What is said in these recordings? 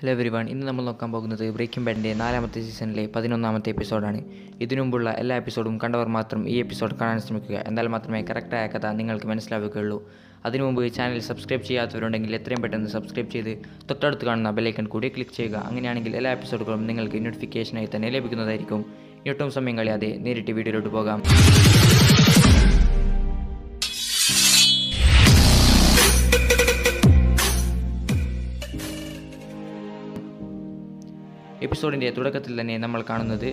Hello every one ഇന്ന് നമ്മൾ നോക്കാൻ പോകുന്നത് ബ്രേക്കിംഗ് ബാഡിന്റെ നാലാമത്തെ സീസണിലെ പതിനൊന്നാമത്തെ എപ്പിസോഡാണ് ഇതിനു മുമ്പുള്ള എല്ലാ എപ്പിസോഡും കണ്ടവർ മാത്രം ഈ എപ്പിസോഡ് കാണാൻ ശ്രമിക്കുക. എന്നാൽ മാത്രമേ കറക്റ്റായ കഥ നിങ്ങൾക്ക് മനസ്സിലാവുകയുള്ളൂ. അതിനു മുമ്പ് ചാനൽ സബ്സ്ക്രൈബ് ചെയ്യാത്തവരുണ്ടെങ്കിൽ എത്രയും പെട്ടെന്ന് സബ്സ്ക്രൈബ് ചെയ്ത് തൊട്ടടുത്ത് കാണുന്ന ബെല്ലൈക്കൺ കൂടി ക്ലിക്ക് ചെയ്യുക. അങ്ങനെയാണെങ്കിൽ എല്ലാ എപ്പിസോഡുകളും നിങ്ങൾക്ക് നോട്ടിഫിക്കേഷനായി തന്നെ ലഭിക്കുന്നതായിരിക്കും. ഒട്ടും സമയം കളയാതെ നേരിട്ട് വീഡിയോയിലോട്ട് പോകാം. എപ്പിസോഡിന്റെ തുടക്കത്തിൽ തന്നെ നമ്മൾ കാണുന്നത്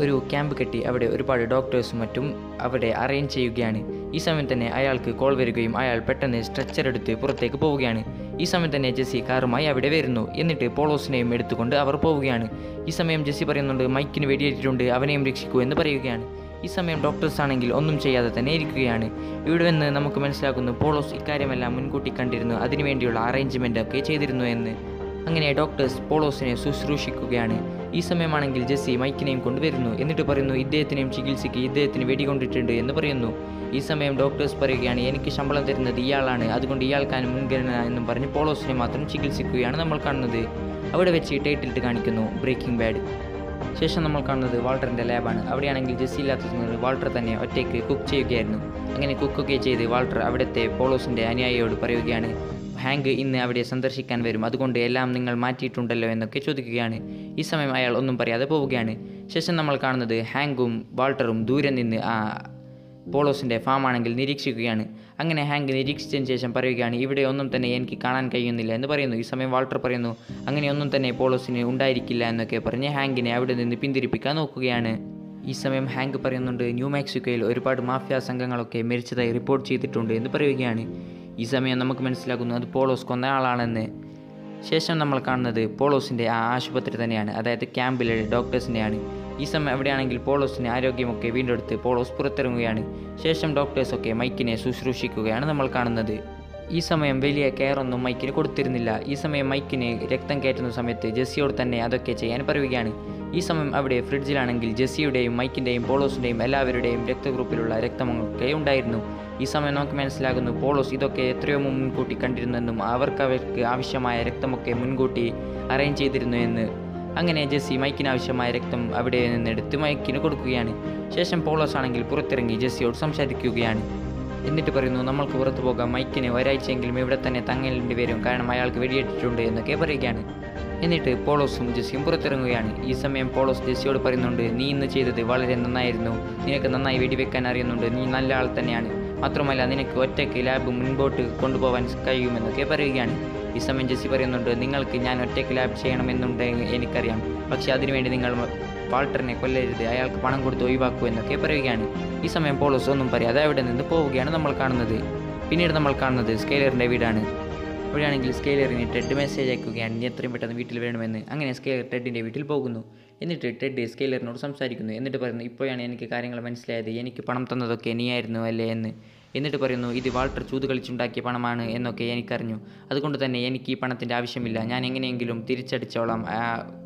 ഒരു ക്യാമ്പ് കെട്ടി അവിടെ ഒരുപാട് ഡോക്ടേഴ്സും മറ്റും അവിടെ അറേഞ്ച് ചെയ്യുകയാണ്. ഈ സമയം തന്നെ അയാൾക്ക് കോൾ വരികയും അയാൾ പെട്ടെന്ന് സ്ട്രെച്ചർ എടുത്ത് പുറത്തേക്ക് പോവുകയാണ്. ഈ സമയം തന്നെ ജെസ്സി കാറുമായി അവിടെ വരുന്നു. എന്നിട്ട് പോളോസിനെയും എടുത്തുകൊണ്ട് അവർ പോവുകയാണ്. ഈ സമയം ജെസ്സി പറയുന്നുണ്ട് മൈക്കിന് വെടിയേറ്റിട്ടുണ്ട് അവനെയും രക്ഷിക്കൂ എന്ന് പറയുകയാണ്. ഈ സമയം ഡോക്ടേഴ്സ് ആണെങ്കിൽ ഒന്നും ചെയ്യാതെ തന്നെ ഇരിക്കുകയാണ്. ഇവിടെ നിന്ന് നമുക്ക് മനസ്സിലാക്കുന്നു പോളോസ് ഇക്കാര്യമെല്ലാം മുൻകൂട്ടി കണ്ടിരുന്നു. അതിനുവേണ്ടിയുള്ള അറേഞ്ച്മെന്റ് ഒക്കെ ചെയ്തിരുന്നു എന്ന്. അങ്ങനെ ഡോക്ടേഴ്സ് പോളോസിനെ ശുശ്രൂഷിക്കുകയാണ്. ഈ സമയമാണെങ്കിൽ ജെസ്സി മൈക്കിനെയും കൊണ്ടുവരുന്നു എന്നിട്ട് പറയുന്നു ഇദ്ദേഹത്തിനെയും ചികിത്സയ്ക്ക് ഇദ്ദേഹത്തിന് വെടികൊണ്ടിട്ടുണ്ട് എന്ന് പറയുന്നു. ഈ സമയം ഡോക്ടേഴ്സ് പറയുകയാണ് എനിക്ക് ശമ്പളം തരുന്നത് ഇയാളാണ്. അതുകൊണ്ട് ഇയാൾക്കാണ് മുൻഗണന എന്നും പറഞ്ഞ് പോളോസിനെ മാത്രം ചികിത്സിക്കുകയാണ് നമ്മൾ കാണുന്നത്. അവിടെ വെച്ച് ടൈറ്റിലിട്ട് കാണിക്കുന്നു ബ്രേക്കിംഗ് ബാഡ് ശേഷം നമ്മൾ കാണുന്നത് വാൾട്ടറിന്റെ ലാബാണ്. അവിടെയാണെങ്കിൽ ജെസ്സി ഇല്ലാത്തത് വാൾട്ടർ തന്നെ ഒറ്റയ്ക്ക് കുക്ക് ചെയ്യുകയായിരുന്നു. അങ്ങനെ കുക്കൊക്കെ ചെയ്ത് വാൾട്ടർ അവിടുത്തെ പോളോസിന്റെ അനുയായിയോട് പറയുകയാണ് ഹാങ്ക് ഇന്ന് അവിടെ സന്ദർശിക്കാൻ വരും. അതുകൊണ്ട് എല്ലാം നിങ്ങൾ മാറ്റിയിട്ടുണ്ടല്ലോ എന്നൊക്കെ ചോദിക്കുകയാണ്. ഈ സമയം അയാൾ ഒന്നും പറയാതെ പോവുകയാണ്. ശേഷം നമ്മൾ കാണുന്നത് ഹാങ്കും വാൾട്ടറും ദൂരെ നിന്ന് ആ പോളോസിന്റെ ഫാമാണെങ്കിൽ നിരീക്ഷിക്കുകയാണ്. അങ്ങനെ ഹാങ്ക് നിരീക്ഷിച്ചതിന് ശേഷം പറയുകയാണ് ഇവിടെ ഒന്നും തന്നെ എനിക്ക് കാണാൻ കഴിയുന്നില്ല എന്ന് പറയുന്നു. ഈ സമയം വാൾട്ടർ പറയുന്നു അങ്ങനെ ഒന്നും തന്നെ പോളോസിന് ഉണ്ടായിരിക്കില്ല എന്നൊക്കെ പറഞ്ഞ് ഹാങ്കിനെ അവിടെ നിന്ന് പിന്തിരിപ്പിക്കാൻ നോക്കുകയാണ്. ഈ സമയം ഹാങ്ക് പറയുന്നുണ്ട് ന്യൂ മെക്സിക്കോയിൽ ഒരുപാട് മാഫിയ സംഘങ്ങളൊക്കെ മരിച്ചതായി റിപ്പോർട്ട് ചെയ്തിട്ടുണ്ട് എന്ന് പറയുകയാണ്. ഈ സമയം നമുക്ക് മനസ്സിലാക്കുന്നു അത് പോളോസ് കൊന്ന ആളാണെന്ന്. ശേഷം നമ്മൾ കാണുന്നത് പോളോസിന്റെ ആ ആശുപത്രി തന്നെയാണ്. അതായത് ക്യാമ്പിലെ ഡോക്ടേഴ്സിന്റെയാണ് ഈ സമയം എവിടെയാണെങ്കിൽ പോളോസിന് ആരോഗ്യമൊക്കെ വീണ്ടെടുത്ത് പോളോസ് പുറത്തിറങ്ങുകയാണ്. ശേഷം ഡോക്ടേഴ്സൊക്കെ മൈക്കിനെ ശുശ്രൂഷിക്കുകയാണ് നമ്മൾ കാണുന്നത്. ഈ സമയം വലിയ കെയർ ഒന്നും മൈക്കിന് കൊടുത്തിരുന്നില്ല. ഈ സമയം മൈക്കിന് രക്തം കയറ്റുന്ന സമയത്ത് ജെസ്സിയോട് തന്നെ അതൊക്കെ ചെയ്യാൻ പറയുകയാണ്. ഈ സമയം അവിടെ ഫ്രിഡ്ജിലാണെങ്കിൽ ജെസ്സിയുടെയും മൈക്കിന്റെയും പോളോസിന്റെയും എല്ലാവരുടെയും രക്തഗ്രൂപ്പിലുള്ള രക്തമൊക്കെ ഉണ്ടായിരുന്നു. ഈ സമയം നമുക്ക് മനസ്സിലാകുന്നു. പോളോസ് ഇതൊക്കെ എത്രയോ മുൻകൂട്ടി കണ്ടിരുന്നെന്നും അവർക്ക് അവർക്ക് ആവശ്യമായ രക്തമൊക്കെ മുൻകൂട്ടി അറേഞ്ച് ചെയ്തിരുന്നു എന്ന്. അങ്ങനെ ജെസ്സി മൈക്കിന് ആവശ്യമായ രക്തം അവിടെ നിന്നെടുത്ത് മൈക്കിന് കൊടുക്കുകയാണ്. ശേഷം പോളോസ് ആണെങ്കിൽ പുറത്തിറങ്ങി ജെസ്സിയോട് സംസാരിക്കുകയാണ്. എന്നിട്ട് പറയുന്നു നമ്മൾക്ക് പുറത്തു പോകാം. മൈക്കിന് ഒരാഴ്ചയെങ്കിലും ഇവിടെ തന്നെ തങ്ങേണ്ടി വരും. കാരണം അയാൾക്ക് വെടിയേറ്റിട്ടുണ്ട് എന്നൊക്കെ പറയുകയാണ്. എന്നിട്ട് പോളോസും ജെസ്സിയും പുറത്തിറങ്ങുകയാണ്. ഈ സമയം പോളോസ് ജെസ്സിയോട് പറയുന്നുണ്ട് നീ ഇന്ന് ചെയ്തത് വളരെ നന്നായിരുന്നു. നിനക്ക് നന്നായി വെടിവെക്കാൻ അറിയുന്നുണ്ട്. നീ നല്ല ആൾ തന്നെയാണ്. മാത്രമല്ല നിനക്ക് ഒറ്റയ്ക്ക് ലാബ് മുൻപോട്ട് കൊണ്ടുപോകാൻ കഴിയുമെന്നൊക്കെ പറയുകയാണ്. ഈ സമയം ജെസ്സി പറയുന്നുണ്ട് നിങ്ങൾക്ക് ഞാൻ ഒറ്റയ്ക്ക് ലാബ് ചെയ്യണമെന്നുണ്ടെങ്കിൽ എനിക്കറിയാം. പക്ഷേ അതിനുവേണ്ടി നിങ്ങൾ വാൾട്ടറിനെ കൊല്ലരുത്. അയാൾക്ക് പണം കൊടുത്ത് ഒഴിവാക്കൂ എന്നൊക്കെ പറയുകയാണ്. ഈ സമയം പോളോസ് ഒന്നും പറയാതെ അവിടെ നിന്ന് പോവുകയാണ് നമ്മൾ കാണുന്നത്. പിന്നീട് നമ്മൾ കാണുന്നത് സ്കെയിലറിന്റെ വീടാണ്. അവിടെയാണെങ്കിൽ സ്കെയിലറിന് ടെഡ് മെസ്സേജ് അയക്കുകയാണ് നീ എത്രയും പെട്ടെന്ന് വീട്ടിൽ വേണമെന്ന് അങ്ങനെ സ്കെയിലർ ടെഡിന്റെ വീട്ടിൽ പോകുന്നു. എന്നിട്ട് ടെഡ് സ്കെയിലറിനോട് സംസാരിക്കുന്നു. എന്നിട്ട് പറയുന്നു ഇപ്പോഴാണ് എനിക്ക് കാര്യങ്ങൾ മനസ്സിലായത്. എനിക്ക് പണം തന്നതൊക്കെ നീയായിരുന്നു അല്ലേ? എന്ന്. എന്നിട്ട് പറയുന്നു ഇത് വാൾട്ടർ ചൂത് കളിച്ചുണ്ടാക്കിയ പണമാണ് എന്നൊക്കെ എനിക്കറിഞ്ഞു. അതുകൊണ്ട് തന്നെ എനിക്ക് ഈ പണത്തിന്റെ ആവശ്യമില്ല. ഞാൻ എങ്ങനെയെങ്കിലും തിരിച്ചടിച്ചോളാം.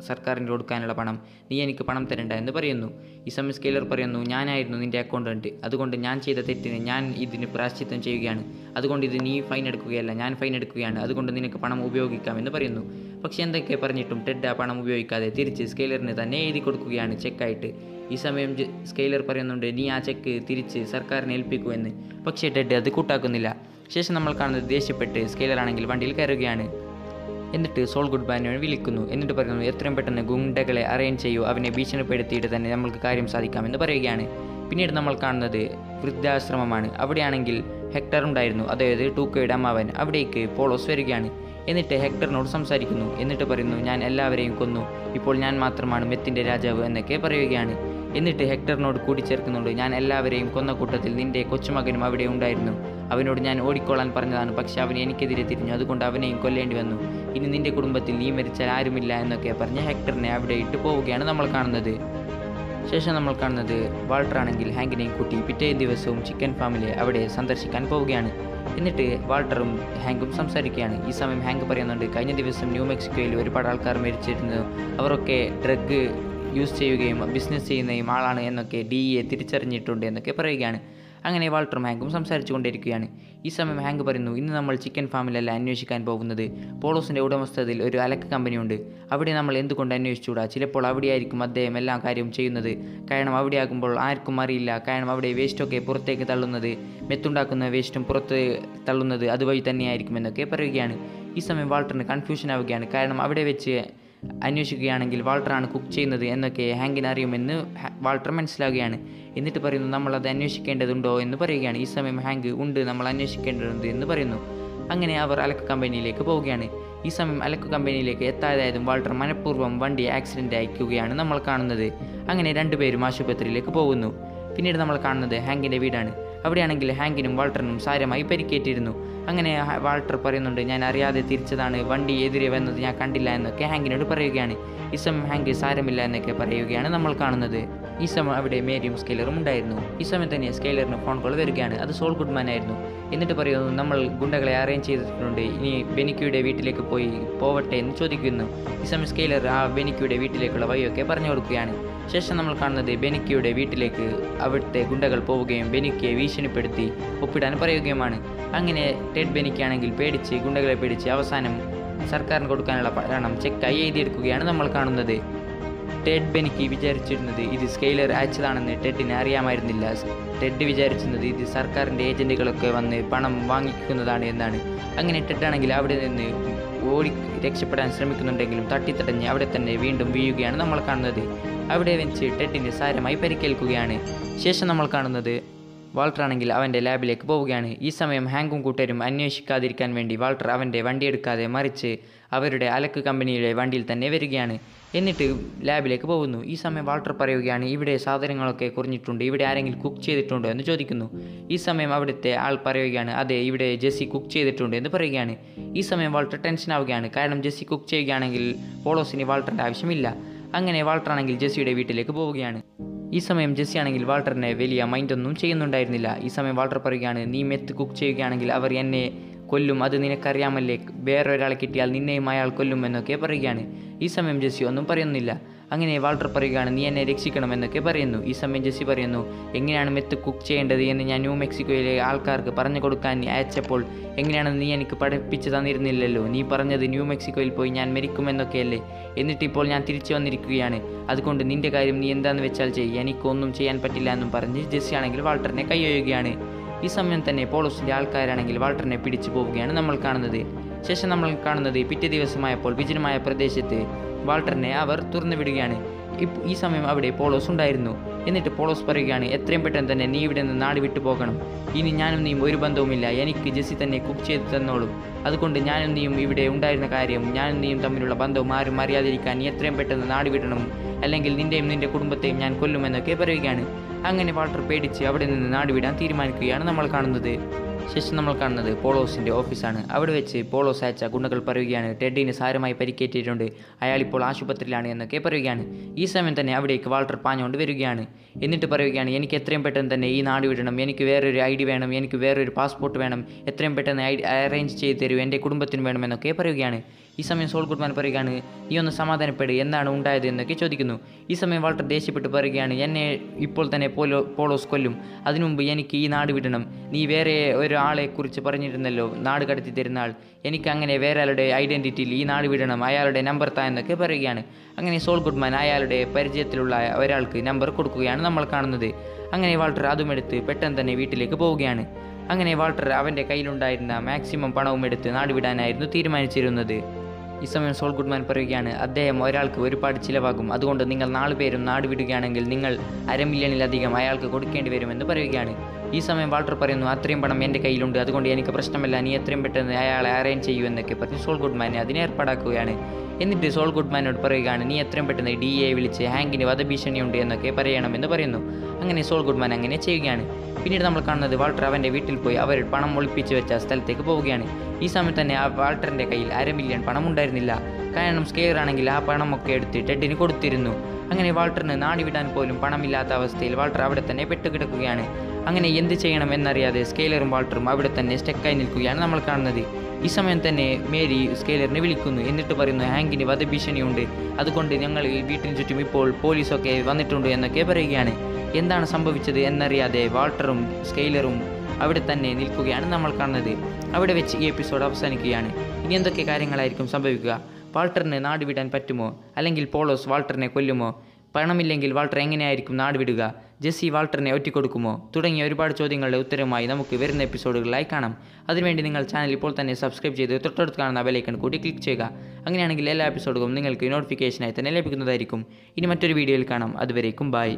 സർക്കാരിന്റെ കൊടുക്കാനുള്ള പണം. നീ എനിക്ക് പണം തരണ്ട എന്ന് പറയുന്നു. ഈ സമയം സ്കെയിലർ പറയുന്നു ഞാനായിരുന്നു നിന്റെ അക്കൗണ്ടന്റ് അതുകൊണ്ട് ഞാൻ ചെയ്ത തെറ്റിന് ഞാൻ ഇതിന് പ്രാശ്ചിത്തം ചെയ്യുകയാണ്. അതുകൊണ്ട് ഇത് നീ ഫൈൻ എടുക്കുകയല്ല ഞാൻ ഫൈൻ എടുക്കുകയാണ്. അതുകൊണ്ട് നിനക്ക് പണം ഉപയോഗിക്കാം എന്ന് പറയുന്നു. പക്ഷേ എന്തൊക്കെ പറഞ്ഞിട്ടും ടെഡ് ആ പണം ഉപയോഗിക്കാതെ തിരിച്ച് സ്കെയിലറിന് തന്നെ എഴുതി കൊടുക്കുകയാണ് ചെക്കായിട്ട്. ഈ സമയം സ്കെയിലർ പറയുന്നുണ്ട് നീ ആ ചെക്ക് തിരിച്ച് സർക്കാരിനെ ഏൽപ്പിക്കൂ എന്ന്. പക്ഷേ ടെഡ് അത് കൂട്ടാക്കുന്നില്ല. ശേഷം നമ്മൾ കാണുന്നത് ദേഷ്യപ്പെട്ട് സ്കെയിലർ ആണെങ്കിൽ വണ്ടിയിൽ കയറുകയാണ്. എന്നിട്ട് സോൾ ഗുഡ് ബാനെ വിളിക്കുന്നു. എന്നിട്ട് പറയുന്നു എത്രയും പെട്ടെന്ന് ഗുണ്ടകളെ അറേഞ്ച് ചെയ്യൂ. അവനെ ഭീഷണിപ്പെടുത്തിയിട്ട് തന്നെ നമ്മൾക്ക് കാര്യം സാധിക്കാമെന്ന് പറയുകയാണ്. പിന്നീട് നമ്മൾ കാണുന്നത് വൃദ്ധാശ്രമമാണ്. അവിടെയാണെങ്കിൽ ഹെക്ടർ ഉണ്ടായിരുന്നു. അതായത് ടൂക്കയുടെ അമ്മാവൻ അവിടേക്ക് പോളോസ് വരികയാണ്. എന്നിട്ട് ഹെക്ടറിനോട് സംസാരിക്കുന്നു. എന്നിട്ട് പറയുന്നു ഞാൻ എല്ലാവരെയും കൊന്നു. ഇപ്പോൾ ഞാൻ മാത്രമാണ് മെത്തിന്റെ രാജാവ് എന്നൊക്കെ പറയുകയാണ്. എന്നിട്ട് ഹെക്ടറിനോട് കൂട്ടിച്ചേർക്കുന്നുണ്ട് ഞാൻ എല്ലാവരെയും കൊന്ന കൂട്ടത്തിൽ നിന്റെ കൊച്ചുമകനും അവിടെ ഉണ്ടായിരുന്നു. അവനോട് ഞാൻ ഓടിക്കോളാൻ പറഞ്ഞതാണ്. പക്ഷെ അവൻ എനിക്കെതിരെ തിരിഞ്ഞു. അതുകൊണ്ട് അവനെയും കൊല്ലേണ്ടി വന്നു. ഇനി നിന്റെ കുടുംബത്തിൽ നീ മരിച്ചാൽ ആരുമില്ല എന്നൊക്കെ പറഞ്ഞ് ഹെക്ടറിനെ അവിടെ ഇട്ട് പോവുകയാണ് നമ്മൾ കാണുന്നത്. ശേഷം നമ്മൾ കാണുന്നത് വാൾട്ടർ ആണെങ്കിൽ ഹാങ്കിനെയും കൂട്ടി പിറ്റേ ദിവസവും ചിക്കൻ ഫാമിലെ അവിടെ സന്ദർശിക്കാൻ പോവുകയാണ്. എന്നിട്ട് വാൾട്ടറും ഹാങ്കും സംസാരിക്കുകയാണ്. ഈ സമയം ഹാങ്ക് പറയുന്നുണ്ട് കഴിഞ്ഞ ദിവസം ന്യൂ മെക്സിക്കോയിൽ ഒരുപാട് ആൾക്കാർ മരിച്ചിരുന്നു. അവരൊക്കെ ഡ്രഗ് യൂസ് ചെയ്യുകയും ബിസിനസ് ചെയ്യുന്നതും ആളാണ് എന്നൊക്കെ ഡി എ തിരിച്ചറിഞ്ഞിട്ടുണ്ട് എന്നൊക്കെ പറയുകയാണ്. അങ്ങനെ വാൾട്ടർ ഹാങ്കും സംസാരിച്ചു കൊണ്ടിരിക്കുകയാണ് ഈ സമയം ഹാങ്ക് പറയുന്നു ഇന്ന് നമ്മൾ ചിക്കൻ ഫാമിലല്ല അന്വേഷിക്കാൻ പോകുന്നത്. പോളോസിന്റെ ഉടമസ്ഥതയിൽ ഒരു അലക്ക് കമ്പനിയുണ്ട്. അവിടെ നമ്മൾ എന്തുകൊണ്ട് അന്വേഷിച്ചുകൂടാ ചിലപ്പോൾ അവിടെയായിരിക്കും അദ്ദേഹം എല്ലാ കാര്യവും ചെയ്യുന്നത്. കാരണം അവിടെയാകുമ്പോൾ ആർക്കും അറിയില്ല. കാരണം അവിടെ വേസ്റ്റൊക്കെ പുറത്തേക്ക് തള്ളുന്നത്. മെത്തുണ്ടാക്കുന്ന വേസ്റ്റും പുറത്ത് തള്ളുന്നത് അതുവഴി തന്നെയായിരിക്കും എന്നൊക്കെ പറയുകയാണ്. ഈ സമയം വാൾട്ടറിന് കൺഫ്യൂഷൻ ആവുകയാണ്. കാരണം അവിടെ വെച്ച് അന്വേഷിക്കുകയാണെങ്കിൽ വാൾട്ടറാണ് കുക്ക് ചെയ്യുന്നത് എന്നൊക്കെ ഹാങ്കിന് അറിയുമെന്ന് വാൾട്ടർ മനസ്സിലാവുകയാണ്. എന്നിട്ട് പറയുന്നു നമ്മൾ അത് അന്വേഷിക്കേണ്ടതുണ്ടോ? എന്ന് പറയുകയാണ്. ഈ സമയം ഹാങ്ക് ഉണ്ട് നമ്മൾ അന്വേഷിക്കേണ്ടതുണ്ട് എന്ന് പറയുന്നു. അങ്ങനെ അവർ അലക്ക് കമ്പനിയിലേക്ക് പോവുകയാണ്. ഈ സമയം അലക്ക് കമ്പനിയിലേക്ക് എത്താതായതും വാൾട്ടർ മനഃപൂർവം വണ്ടി ആക്സിഡന്റ് അയക്കുകയാണ് നമ്മൾ കാണുന്നത്. അങ്ങനെ രണ്ടുപേരും ആശുപത്രിയിലേക്ക് പോകുന്നു. പിന്നീട് നമ്മൾ കാണുന്നത് ഹാങ്കിന്റെ വീടാണ്. അവിടെയാണെങ്കിൽ ഹാങ്കിനും വാൾട്ടറിനും സാരമായി പരിക്കേറ്റിരുന്നു. അങ്ങനെ വാൾട്ടർ പറയുന്നുണ്ട് ഞാൻ അറിയാതെ തിരിച്ചതാണ് വണ്ടി എതിരെ വന്നത് ഞാൻ കണ്ടില്ല എന്നൊക്കെ ഹാങ്കിനോട് പറയുകയാണ്. ഇസം ഹാങ്കി സാരമില്ല എന്നൊക്കെ പറയുകയാണ് നമ്മൾ കാണുന്നത്. ഈ സമയം അവിടെ മേരിയും സ്കെയിലറും ഉണ്ടായിരുന്നു. ഈ സമയം തന്നെ സ്കെയിലറിന് ഫോൺ കോൾ വരികയാണ്. അത് സോൾ ഗുഡ്മാൻ ആയിരുന്നു. എന്നിട്ട് പറയുന്നു നമ്മൾ ഗുണ്ടകളെ അറേഞ്ച് ചെയ്തിട്ടുണ്ട്. ഇനി ബെനിക്കിയുടെ വീട്ടിലേക്ക് പോയി പോവട്ടെ എന്ന് ചോദിക്കുന്നു. ഈ സമയം സ്കെയിലർ ആ ബെനിക്കിയുടെ വീട്ടിലേക്കുള്ള വഴിയൊക്കെ പറഞ്ഞു കൊടുക്കുകയാണ്. ശേഷം നമ്മൾ കാണുന്നത് ബെനിക്കിയുടെ വീട്ടിലേക്ക് അവിടുത്തെ ഗുണ്ടകൾ പോവുകയും ബെനിക്കിയെ ഭീഷണിപ്പെടുത്തി ഒപ്പിടാൻ പറയുകയുമാണ്. അങ്ങനെ ടെഡ് ബെനിക്കാണെങ്കിൽ പേടിച്ച് ഗുണ്ടകളെ പേടിച്ച് അവസാനം സർക്കാരിന് കൊടുക്കാനുള്ള പണം ചെക്കായി എഴുതിയെടുക്കുകയാണ് നമ്മൾ കാണുന്നത്. ടെഡ് ബെനിക്ക് വിചാരിച്ചിരുന്നത് ഇത് സ്കെയിലർ അയച്ചതാണെന്ന് ടെഡിന് അറിയാമായിരുന്നില്ല. ടെഡ് വിചാരിച്ചിരുന്നത് ഇത് സർക്കാരിന്റെ ഏജന്റുകളൊക്കെ വന്ന് പണം വാങ്ങിക്കുന്നതാണ് എന്നാണ്. അങ്ങനെ ടെഡാണെങ്കിൽ അവിടെ നിന്ന് ഓടി രക്ഷപ്പെടാൻ ശ്രമിക്കുന്നുണ്ടെങ്കിലും തട്ടിത്തടഞ്ഞ് അവിടെ തന്നെ വീണ്ടും വീഴുകയാണ് നമ്മൾ കാണുന്നത്. അവിടെ വെച്ച് ടെഡിന് സാരമായി പരിക്കേൽക്കുകയാണ്. ശേഷം നമ്മൾ കാണുന്നത് വാൾട്ടർ ആണെങ്കിൽ അവന്റെ ലാബിലേക്ക് പോവുകയാണ്. ഈ സമയം ഹാങ്കും കൂട്ടരും അന്വേഷിക്കാതിരിക്കാൻ വേണ്ടി വാൾട്ടർ അവന്റെ വണ്ടിയെടുക്കാതെ മറിച്ച് അവരുടെ അലക്ക് കമ്പനിയുടെ വണ്ടിയിൽ തന്നെ വരികയാണ്. എന്നിട്ട് ലാബിലേക്ക് പോകുന്നു. ഈ സമയം വാൾട്ടർ പറയുകയാണ് ഇവിടെ സാധനങ്ങളൊക്കെ കുറഞ്ഞിട്ടുണ്ട്. ഇവിടെ ആരെങ്കിലും കുക്ക് ചെയ്തിട്ടുണ്ടോ? എന്ന് ചോദിക്കുന്നു. ഈ സമയം അവിടുത്തെ ആൾ പറയുകയാണ് അതെ ഇവിടെ ജെസ്സി കുക്ക് ചെയ്തിട്ടുണ്ട് എന്ന് പറയുകയാണ്. ഈ സമയം വാൾട്ടർ ടെൻഷൻ ആവുകയാണ്. കാരണം ജെസ്സി കുക്ക് ചെയ്യുകയാണെങ്കിൽ പോളോസിന് വാൾട്ടറിന്റെ ആവശ്യമില്ല. അങ്ങനെ വാൾട്ടർ ആണെങ്കിൽ ജെസ്സിയുടെ വീട്ടിലേക്ക് പോവുകയാണ്. ഈ സമയം ജെസ്സി ആണെങ്കിൽ വാൾട്ടറിനെ വലിയ മൈൻഡൊന്നും ചെയ്യുന്നുണ്ടായിരുന്നില്ല. ഈ സമയം വാൾട്ടർ പറയുകയാണ് നീ മെത്ത് കുക്ക് ചെയ്യുകയാണെങ്കിൽ അവർ എന്നെ കൊല്ലും. അത് നിനക്കറിയാമല്ലേ? വേറെ ഒരാളെ കിട്ടിയാൽ നിന്നെയും അയാൾ കൊല്ലും എന്നൊക്കെ പറയുകയാണ്. ഈ സമയം ജെസ്സി ഒന്നും പറയുന്നില്ല. അങ്ങനെ വാൾട്ടർ പറയുകയാണ് നീ എന്നെ രക്ഷിക്കണം എന്നൊക്കെ പറയുന്നു. ഈ സമയം ജെസ്സി പറയുന്നു എങ്ങനെയാണ് മെത്ത് കുക്ക് ചെയ്യേണ്ടത് എന്ന് ഞാൻ ന്യൂ മെക്സിക്കോയിലെ ആൾക്കാർക്ക് പറഞ്ഞു കൊടുക്കാൻ അയച്ചപ്പോൾ എങ്ങനെയാണ് നീ എനിക്ക് പഠിപ്പിച്ചു തന്നിരുന്നില്ലല്ലോ? നീ പറഞ്ഞത് ന്യൂ മെക്സിക്കോയിൽ പോയി ഞാൻ മരിക്കുമെന്നൊക്കെയല്ലേ? എന്നിട്ടിപ്പോൾ ഞാൻ തിരിച്ചു വന്നിരിക്കുകയാണ്. അതുകൊണ്ട് നിന്റെ കാര്യം നീ എന്താണെന്ന് വെച്ചാൽ ചെയ്യ്. എനിക്കൊന്നും ചെയ്യാൻ പറ്റില്ല എന്നും പറഞ്ഞ് ജെസ്സി ആണെങ്കിൽ വാൾട്ടറിനെ കൈയൊഴുകയാണ് ഈ സമയം തന്നെ പോളോസിന്റെ ആൾക്കാരാണെങ്കിൽ വാൾട്ടറിനെ പിടിച്ചു പോവുകയാണ് നമ്മൾ കാണുന്നത്. ശേഷം നമ്മൾ കാണുന്നത് പിറ്റേ ദിവസമായപ്പോൾ വിജനമായ പ്രദേശത്ത് വാൾട്ടറിനെ അവർ തുറന്നു വിടുകയാണ്. ഈ സമയം അവിടെ പോളോസ് ഉണ്ടായിരുന്നു. എന്നിട്ട് പോളോസ് പറയുകയാണ് എത്രയും പെട്ടെന്ന് തന്നെ നീ ഇവിടെ നിന്ന് നാട് വിട്ടു പോകണം. ഇനി ഞാനും നീയും ഒരു ബന്ധവുമില്ല. എനിക്ക് ജെസ്സി തന്നെ കുക്ക് ചെയ്ത് തന്നോളും. അതുകൊണ്ട് ഞാനും നീയും ഇവിടെ ഉണ്ടായിരുന്ന കാര്യം ഞാനും നീയും തമ്മിലുള്ള ബന്ധവും ആരും അറിയാതിരിക്കാൻ നീ എത്രയും പെട്ടെന്ന് നാട് വിടണം. അല്ലെങ്കിൽ നിന്റെയും നിന്റെ കുടുംബത്തെയും ഞാൻ കൊല്ലുമെന്നൊക്കെ പറയുകയാണ്. അങ്ങനെ വാൾട്ടർ പേടിച്ച് അവിടെ നിന്ന് നാടുവിടാൻ തീരുമാനിക്കുകയാണ് നമ്മൾ കാണുന്നത്. ശേഷം നമ്മൾ കാണുന്നത് പോളോസിന്റെ ഓഫീസാണ്. അവിടെ വെച്ച് പോളോസ് അയച്ച ഗുണ്ടകൾ പറയുകയാണ് ടെഡിന് സാരമായി പരിക്കേറ്റിട്ടുണ്ട്. അയാൾ ഇപ്പോൾ ആശുപത്രിയിലാണ് എന്നൊക്കെ പറയുകയാണ്. ഈ സമയം തന്നെ അവിടേക്ക് വാൾട്ടർ പാഞ്ഞുകൊണ്ട് വരികയാണ്. എന്നിട്ട് പറയുകയാണ് എനിക്ക് എത്രയും പെട്ടെന്ന് തന്നെ ഈ നാട് വിടണം. എനിക്ക് വേറൊരു ഐ ഡി വേണം. എനിക്ക് വേറൊരു പാസ്പോർട്ട് വേണം. എത്രയും പെട്ടെന്ന് അറേഞ്ച് ചെയ്ത് തരൂ. എന്റെ കുടുംബത്തിന് വേണമെന്നൊക്കെ പറയുകയാണ്. ഈ സമയം സോൾ ഗുഡ്മാൻ പറയുകയാണ് നീ ഒന്ന് സമാധാനപ്പെട് എന്താണ് ഉണ്ടായത്? എന്നൊക്കെ ചോദിക്കുന്നു. ഈ സമയം വാൾട്ടർ ദേഷ്യപ്പെട്ട് പറയുകയാണ് എന്നെ ഇപ്പോൾ തന്നെ പോലോ പോളോസ് കൊല്ലും. അതിനുമുമ്പ് എനിക്ക് ഈ നാട് വിടണം. നീ വേറെ ഒരാളെ കുറിച്ച് പറഞ്ഞിരുന്നല്ലോ നാട് കടത്തി തരുന്ന ആൾ. എനിക്ക് അങ്ങനെ വേറെ ആളുടെ ഐഡന്റിറ്റിയിൽ ഈ നാട് വിടണം അയാളുടെ നമ്പർ താ എന്നൊക്കെ പറയുകയാണ്. അങ്ങനെ സോൾ ഗുഡ്മാൻ അയാളുടെ പരിചയത്തിലുള്ള ഒരാൾക്ക് നമ്പർ കൊടുക്കുകയാണ് നമ്മൾ കാണുന്നത്. അങ്ങനെ വാൾട്ടർ അതും എടുത്ത് പെട്ടെന്ന് തന്നെ വീട്ടിലേക്ക് പോവുകയാണ്. അങ്ങനെ വാൾട്ടർ അവന്റെ കയ്യിലുണ്ടായിരുന്ന മാക്സിമം പണവും എടുത്ത് നാടുവിടാനായിരുന്നു തീരുമാനിച്ചിരുന്നത്. ഈ സമയം സോൾ ഗുഡ്മാൻ പറയുകയാണ് അദ്ദേഹം ഒരാൾക്ക് ഒരുപാട് ചിലവാകും. അതുകൊണ്ട് നിങ്ങൾ നാല് പേരും നാട് വിടുകയാണെങ്കിൽ നിങ്ങൾ അര മില്യണിലധികം അയാൾക്ക് കൊടുക്കേണ്ടി വരുമെന്ന് പറയുകയാണ്. ഈ സമയം വാൾട്ടർ പറയുന്നു അത്രയും പണം എന്റെ കയ്യിലുണ്ട്. അതുകൊണ്ട് എനിക്ക് പ്രശ്നമല്ല. നീ എത്രയും പെട്ടെന്ന് അയാളെ അറേഞ്ച് ചെയ്യൂ എന്നൊക്കെ പറഞ്ഞ് സോൾ ഗുഡ്മാനെ അതിനെ ഏർപ്പാടാക്കുകയാണ്. എന്നിട്ട് സോൾ ഗുഡ്മാനോട് പറയുകയാണ് നീ എത്രയും പെട്ടെന്ന് ഡി എ വിളിച്ച് ഹാങ്കിന് വധഭീഷണിയുണ്ട് എന്നൊക്കെ പറയണമെന്ന് പറയുന്നു. അങ്ങനെ സോൾ ഗുഡ്മാൻ അങ്ങനെ ചെയ്യുകയാണ്. പിന്നീട് നമ്മൾ കാണുന്നത് വാൾട്ടർ അവന്റെ വീട്ടിൽ പോയി അവർ പണം ഒളിപ്പിച്ച് വെച്ച സ്ഥലത്തേക്ക് പോവുകയാണ്. ഈ സമയത്ത് തന്നെ ആ വാൾട്ടറിന്റെ കയ്യിൽ അര മില്യൺ പണം ഉണ്ടായിരുന്നില്ല കാരണം സ്കെയർ ആണെങ്കിൽ ആ പണമൊക്കെ എടുത്ത് ടെഡിന് കൊടുത്തിരുന്നു. അങ്ങനെ വാൾട്ടറിന് നാടി വിടാൻ പോലും പണമില്ലാത്ത അവസ്ഥയിൽ വാൾട്ടർ അവിടെ തന്നെ പെട്ടുകിടക്കുകയാണ്. അങ്ങനെ എന്ത് ചെയ്യണം എന്നറിയാതെ സ്കെയിലറും വാൾട്ടറും അവിടെ തന്നെ സ്റ്റെക്കായി നിൽക്കുകയാണ് നമ്മൾ കാണുന്നത്. ഈ സമയം തന്നെ മേരി സ്കെയിലറിനെ വിളിക്കുന്നു. എന്നിട്ട് പറയുന്നു ഹാങ്കിന് വധഭീഷണിയുണ്ട്. അതുകൊണ്ട് ഞങ്ങൾ വീട്ടിന് ചുറ്റും ഇപ്പോൾ പോലീസൊക്കെ വന്നിട്ടുണ്ട് എന്നൊക്കെ പറയുകയാണ്. എന്താണ് സംഭവിച്ചത് എന്നറിയാതെ വാൾട്ടറും സ്കെയിലറും അവിടെ തന്നെ നിൽക്കുകയാണ് നമ്മൾ കാണുന്നത്. അവിടെ വെച്ച് ഈ എപ്പിസോഡ് അവസാനിക്കുകയാണ്. ഇനി എന്തൊക്കെ കാര്യങ്ങളായിരിക്കും സംഭവിക്കുക? വാൾട്ടറിനെ നാടുവിടാൻ പറ്റുമോ? അല്ലെങ്കിൽ പോളോസ് വാൾട്ടറിനെ കൊല്ലുമോ? പണമില്ലെങ്കിൽ വാൾട്ടർ എങ്ങനെയായിരിക്കും നാട് വിടുക? ജെസ്സി വാൾട്ടറിനെ ഒറ്റിക്കൊടുക്കുമോ? തുടങ്ങിയ ഒരുപാട് ചോദ്യങ്ങളുടെ ഉത്തരവുമായി നമുക്ക് വരുന്ന എപ്പിസോഡുകളായി കാണാം. അതിനുവേണ്ടി നിങ്ങൾ ചാനൽ ഇപ്പോൾ തന്നെ സബ്സ്ക്രൈബ് ചെയ്ത് തൊട്ടടുത്ത് കാണുന്ന ബെലൈക്കൺ കൂടി ക്ലിക്ക് ചെയ്യുക. അങ്ങനെയാണെങ്കിൽ എല്ലാ എപ്പിസോഡുകളും നിങ്ങൾക്ക് നോട്ടിഫിക്കേഷനായി തന്നെ ലഭിക്കുന്നതായിരിക്കും. ഇനി മറ്റൊരു വീഡിയോയിൽ കാണാം. അതുവരേക്കും ബൈ.